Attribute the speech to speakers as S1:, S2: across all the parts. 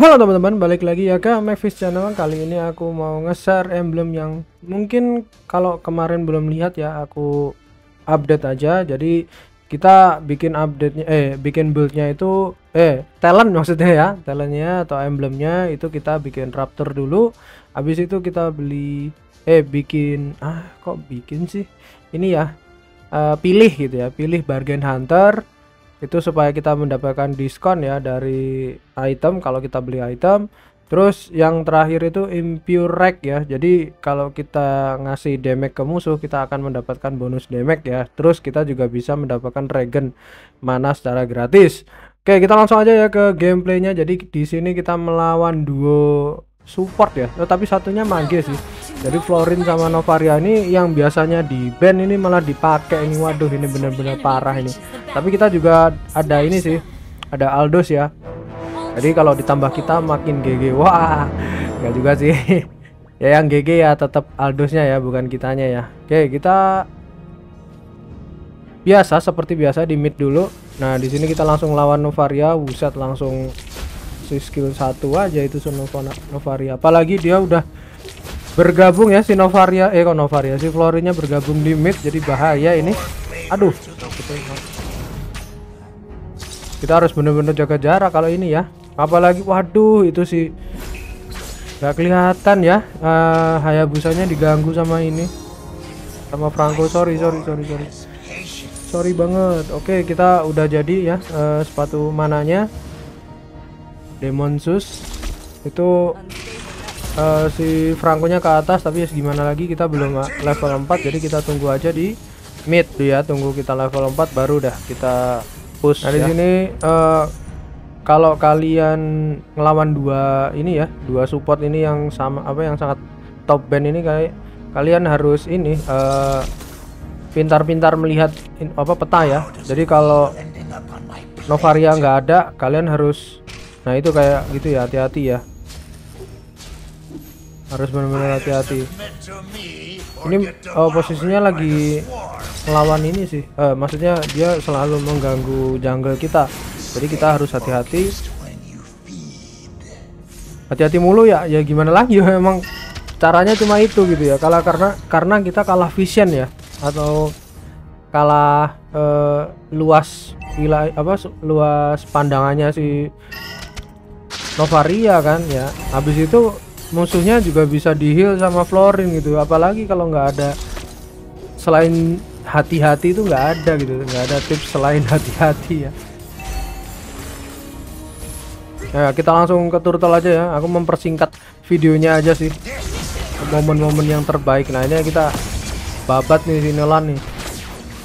S1: Halo teman-teman, balik lagi ya ke Mavis Channel. Kali ini aku mau nge-share emblem yang mungkin kalau kemarin belum lihat ya, aku update aja. Jadi kita bikin update-nya eh bikin build-nya itu eh talent maksudnya ya. Talentnya atau emblemnya itu kita bikin Raptor dulu. Habis itu kita beli eh bikin ah kok bikin sih? Ini ya. eh, pilih gitu ya, pilih bargain hunter itu supaya kita mendapatkan diskon ya dari item kalau kita beli item. Terus yang terakhir itu impure ya. Jadi kalau kita ngasih damage ke musuh kita akan mendapatkan bonus damage ya. Terus kita juga bisa mendapatkan regen mana secara gratis. Oke kita langsung aja ya ke gameplaynya. Jadi di sini kita melawan duo support ya. Oh, tapi satunya mage sih. Jadi Florin sama Novaria ini yang biasanya di band ini malah dipakai ini. Waduh ini bener-bener parah ini. Tapi kita juga ada ini sih. Ada Aldos ya. Jadi kalau ditambah kita makin GG wah nggak juga sih. Ya yang GG ya tetap Aldosnya ya bukan kitanya ya. Oke kita biasa seperti biasa di mid dulu. Nah di sini kita langsung lawan Novaria. Buset langsung si skill satu aja itu Novaria. Apalagi dia udah bergabung ya si Novaria. Eh kok Novaria si Florinya bergabung di mid jadi bahaya ini. Aduh. Kita harus bener-bener jaga jarak kalau ini ya. Apalagi waduh itu sih. Nggak kelihatan ya eh Hayabusanya diganggu sama ini. Sama Franco. Sorry sorry sorry sorry. Sorry banget. Oke kita udah jadi ya eh, sepatu mananya Demon Sus itu eh, si Franco-nya ke atas tapi ya gimana lagi? Kita belum uh, level 4 jadi kita tunggu aja di mid tuh ya. Tunggu kita level 4 baru dah kita push nah di sini eh, kalau kalian ngelawan dua ini ya dua support ini yang sama apa yang sangat top band ini kayak kalian harus ini eh, pintar-pintar melihat in- apa peta ya. Jadi kalau Novaria nggak ada kalian harus nah itu kayak gitu ya hati-hati ya. Harus benar-benar hati-hati. Ini oh, posisinya lagi melawan ini sih. Eh, maksudnya dia selalu mengganggu jungle kita. Jadi kita harus hati-hati. Hati-hati mulu ya. Ya gimana lagi? Ya emang caranya cuma itu gitu ya. Kalah karena karena kita kalah vision ya. Atau kalah eh, luas wilayah apa luas pandangannya si Novaria kan ya. Habis itu musuhnya juga bisa di heal sama Florin gitu. Apalagi kalau nggak ada selain hati-hati itu nggak ada gitu. Nggak ada tips selain hati-hati ya. Ya kita langsung ke turtle aja ya. Aku mempersingkat videonya aja sih. Momen-momen yang terbaik. Nah ini kita babat nih si Nolan nih.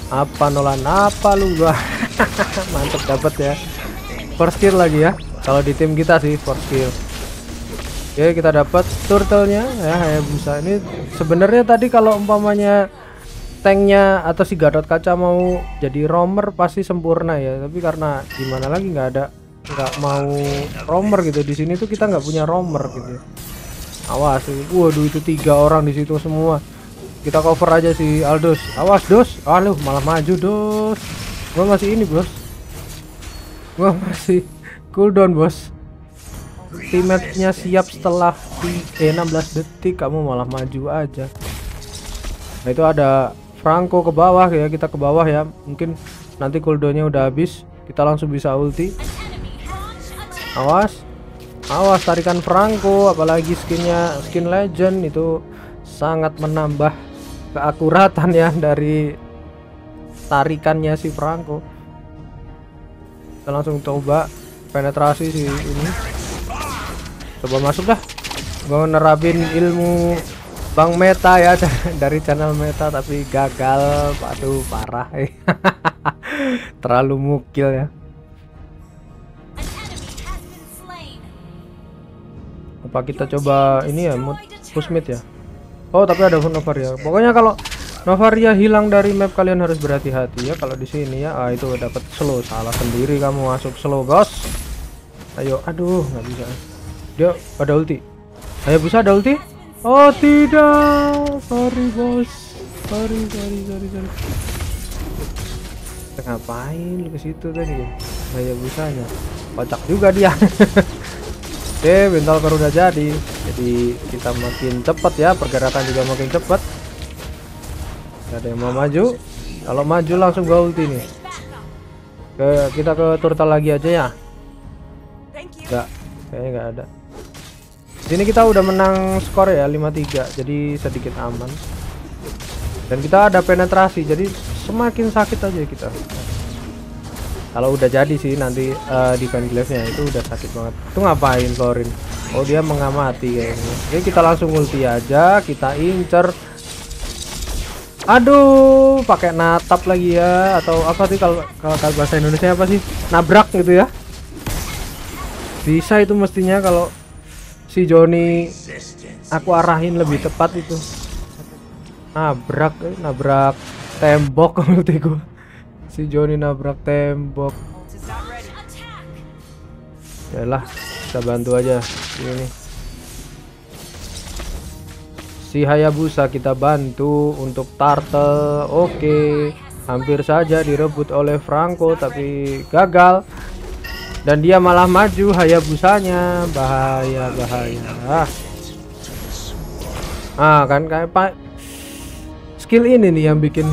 S1: Apa Nolan? Apa lu gua? Mantep dapat ya. First kill lagi ya kalau di tim kita sih first kill Oke kita dapat turtle-nya. Ya Hayabusa ini sebenarnya tadi kalau umpamanya tanknya atau si Gatot Kaca mau jadi roamer pasti sempurna ya. Tapi karena gimana lagi nggak ada nggak mau roamer gitu. Di sini tuh kita nggak punya roamer gitu. Awas waduh itu tiga orang di situ semua. Kita cover aja si Aldos awas dos. Aduh malah maju dos. Gua masih ini bos. Gua masih cooldown bos. Teammate-nya siap setelah eh, 16 detik. Kamu malah maju aja. Nah itu ada Franco ke bawah ya. Kita ke bawah ya. Mungkin nanti cooldownnya udah habis. Kita langsung bisa ulti. Awas. Awas tarikan Franco. Apalagi skinnya skin legend. Itu sangat menambah keakuratan ya dari tarikannya si Franco. Kita langsung coba penetrasi si ini. Coba masuk dah. Gua nerapin ilmu Bang Meta ya dari channel Meta tapi gagal. Aduh parah terlalu mukil ya. Apa kita coba ini ya mood mid ya? Oh tapi ada Novaria. Pokoknya kalau Novaria hilang dari map kalian harus berhati-hati ya. Kalau di sini ya ah itu dapat slow. Salah sendiri kamu masuk slow bos ayo aduh nggak bisa. Dia ada ulti. Ayo bisa ada ulti? Oh tidak. Sorry bos. Sorry sorry sorry sorry. Ngapain ke situ tadi? Ya Hayabusanya kocak juga dia. Oke mental udah jadi. Jadi kita makin cepat ya. Pergerakan juga makin cepat. Gak ada yang mau maju. Kalau maju langsung gue ulti nih. Ke kita ke turtle lagi aja ya enggak kayaknya nggak ada. Sini kita udah menang skor ya 5-3 jadi sedikit aman. Dan kita ada penetrasi jadi semakin sakit aja kita. Kalau udah jadi sih nanti uh, defense glaive-nya itu udah sakit banget. Itu ngapain Florin? Oh dia mengamati kayaknya. Oke kita langsung ulti aja. Kita incer. Aduh pakai natap lagi ya. Atau apa sih kalau kalau bahasa Indonesia apa sih? Nabrak gitu ya bisa itu mestinya kalau si Joni aku arahin lebih tepat itu. Nabrak eh, nabrak tembok menurut si Joni nabrak tembok. Lah kita bantu aja ini. Si Hayabusa kita bantu untuk turtle. Oke hampir saja direbut oleh Franco tapi gagal dan dia malah maju Hayabusanya bahaya bahaya. Ah. Kan kayak pak. Skill ini nih yang bikin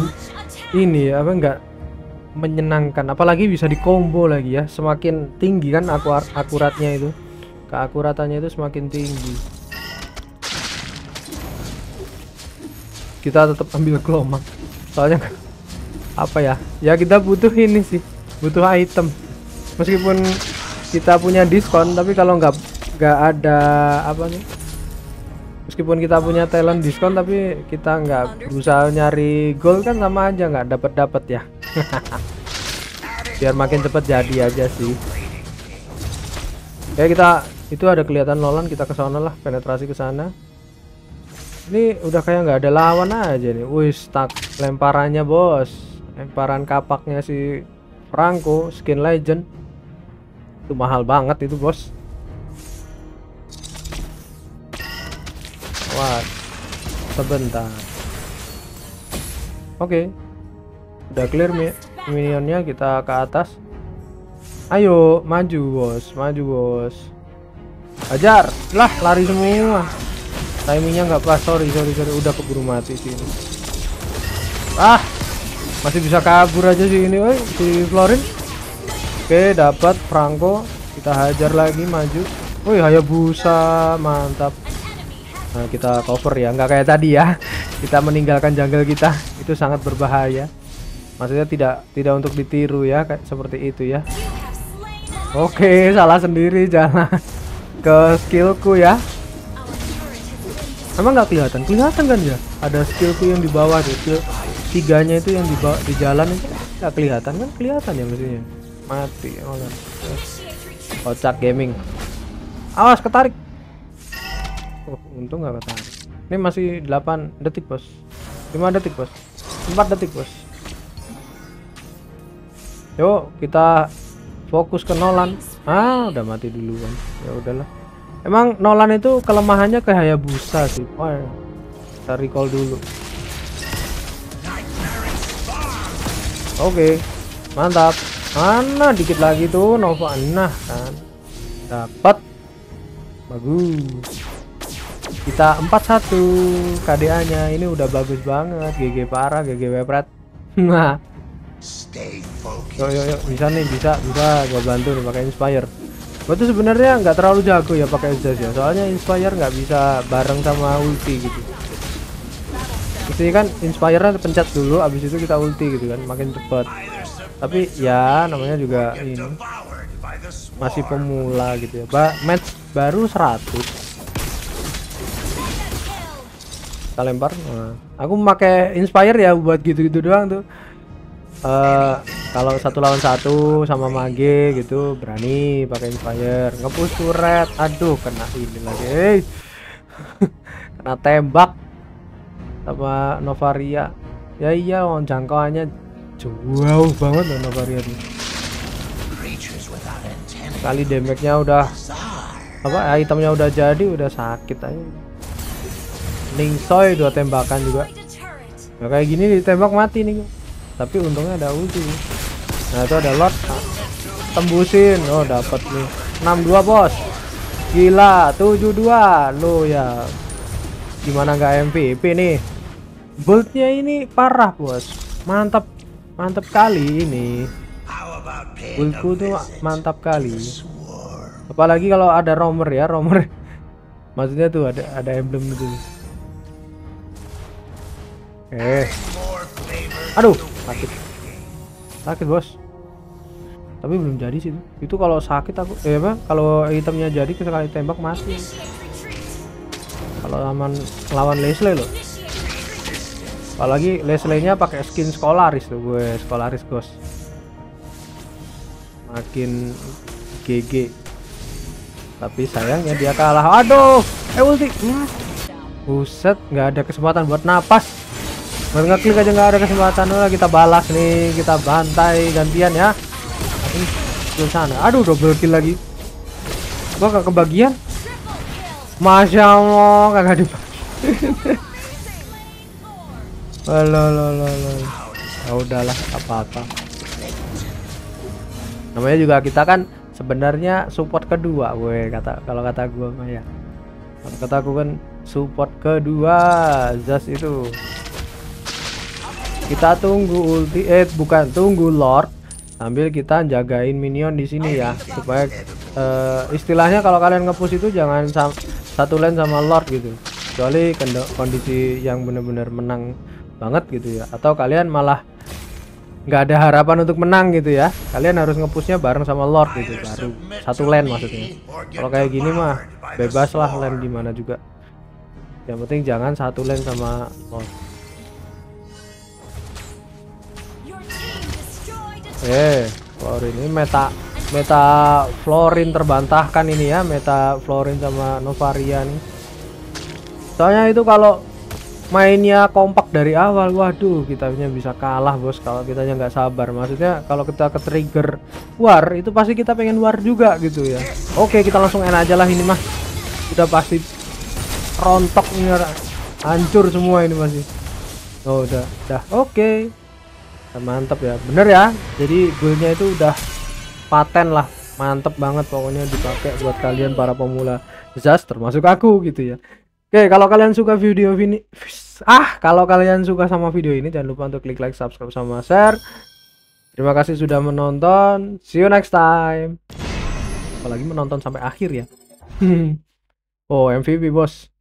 S1: ini apa enggak menyenangkan. Apalagi bisa di combo lagi ya. Semakin tinggi kan aku akuratnya itu. Keakuratannya itu semakin tinggi. Kita tetap ambil kelomak soalnya apa ya? Ya kita butuh ini sih. Butuh item meskipun kita punya diskon tapi kalau nggak nggak ada apa nih meskipun kita punya talent diskon tapi kita nggak berusaha nyari gold kan sama aja nggak dapat dapat ya. Biar makin cepet jadi aja sih. Ya kita itu ada kelihatan Nolan kita ke sana lah penetrasi ke sana. Ini udah kayak nggak ada lawan aja nih. Wih stuck lemparannya bos. Lemparan kapaknya si Franco skin legend itu mahal banget itu bos. Wah sebentar. Oke. Okay. udah clear mi minionnya kita ke atas. Ayo maju bos. Maju bos. Ajar. Lah lari semua. Timingnya nggak pas. Sorry sorry sorry. Udah keburu mati sih ini. Ah masih bisa kabur aja sih ini woi. Si Florin Oke, dapat Franco. Kita hajar lagi maju. Wih, Hayabusa, mantap. Nah, kita cover ya, nggak kayak tadi ya. Kita meninggalkan jungle kita. Itu sangat berbahaya. Maksudnya tidak tidak untuk ditiru ya, kayak seperti itu ya. Oke, salah sendiri jalan ke skillku ya. Emang nggak kelihatan? Kelihatan kan ya? Ada skillku yang di bawah. Skill tiganya itu yang di di jalan itu nggak kelihatan kan? Kelihatan ya maksudnya mati oh, kocak gaming. Awas ketarik. Oh, untung nggak ketarik. Ini masih 8 detik bos. 5 detik bos. 4 detik bos. Yuk kita fokus ke Nolan. Ah udah mati duluan. Ya udahlah. Emang Nolan itu kelemahannya ke Hayabusa sih. Oh, kita recall dulu. Oke. Okay. mantap mana dikit lagi tuh Nova. Nah kan? Dapat. Bagus. Kita 41 KDA nya ini udah bagus banget. GG parah GG webrat nah. Yuk yuk yuk bisa nih bisa bisa. Gua bantu nih pakai inspire. Gua tuh sebenarnya nggak terlalu jago ya pakai Zeus ya. Soalnya inspire nggak bisa bareng sama ulti gitu. Mesti kan inspire pencet dulu abis itu kita ulti gitu kan. Makin cepet tapi ya namanya juga ini. Masih pemula gitu ya. Ba match baru 100 kita lempar. Nah, aku memakai inspire ya buat gitu-gitu doang tuh. Uh, kalau satu lawan satu sama mage gitu berani pakai inspire. Ngepush turret aduh kena ini lagi. Kena tembak sama Novaria. Ya iya jangkauannya jauh banget mana variannya kali damage-nya udah apa itemnya udah jadi udah sakit aja. Ningsoy dua tembakan juga. Nah, kayak gini ditembak mati nih. Tapi untungnya ada ulti nah itu ada lot tembusin. Oh dapat nih. 62 bos. Gila 72 lo ya gimana nggak MVP nih? Buildnya ini parah bos. Mantap mantap kali ini. Buildku tuh mantap kali. apalagi kalau ada romer ya romer. Maksudnya tuh ada ada emblem itu eh. Aduh sakit. sakit bos. Tapi belum jadi sih itu. Kalau sakit aku eh apa? Kalau itemnya jadi sekali tembak mati. Kalau lawan lawan Leslie loh apalagi Leslie-nya pakai skin skolaris tuh gue skolaris gos makin GG tapi sayangnya dia kalah. Aduh eh ulti. Hmm. buset nggak ada kesempatan buat napas. Buat ngeklik aja nggak ada kesempatan. Lah kita balas nih kita bantai gantian ya. Di sana. Aduh double kill lagi. Gua gak kebagian. Masya Allah kagak Halo, halo, halo, Ya udahlah, apa-apa. Namanya juga kita kan sebenarnya support kedua, gue kata kalau kata gue mah ya. Kalau kata aku kan support kedua, just itu. Kita tunggu ulti, eh bukan tunggu lord sambil kita jagain minion di sini ya supaya uh, istilahnya kalau kalian ngepush itu jangan satu lane sama lord gitu kecuali kondisi yang benar-benar menang banget gitu ya. Atau kalian malah nggak ada harapan untuk menang gitu ya. Kalian harus ngepushnya bareng sama Lord gitu baru satu lane maksudnya. kalau kayak gini mah bebas lah lane di mana juga. Yang penting jangan satu lane sama Lord. Eh Florin ini meta meta Florin terbantahkan ini ya. Meta Florin sama Novaria nih. Soalnya itu kalau mainnya kompak dari awal. Waduh kita bisa kalah bos kalau kita nggak sabar. Maksudnya kalau kita ke trigger war itu pasti kita pengen war juga gitu ya. Oke kita langsung enak aja lah ini mah udah pasti rontok ini hancur semua ini masih oh udah udah. Oke. Mantap ya. Bener ya. Jadi buildnya itu udah paten lah. Mantep banget pokoknya dipakai buat kalian para pemula. Zas termasuk aku gitu ya Oke, kalau kalian suka video ini ah, kalau kalian suka sama video ini jangan lupa untuk klik like, subscribe sama share. Terima kasih sudah menonton. See you next time. Apalagi menonton sampai akhir ya. oh, MVP bos.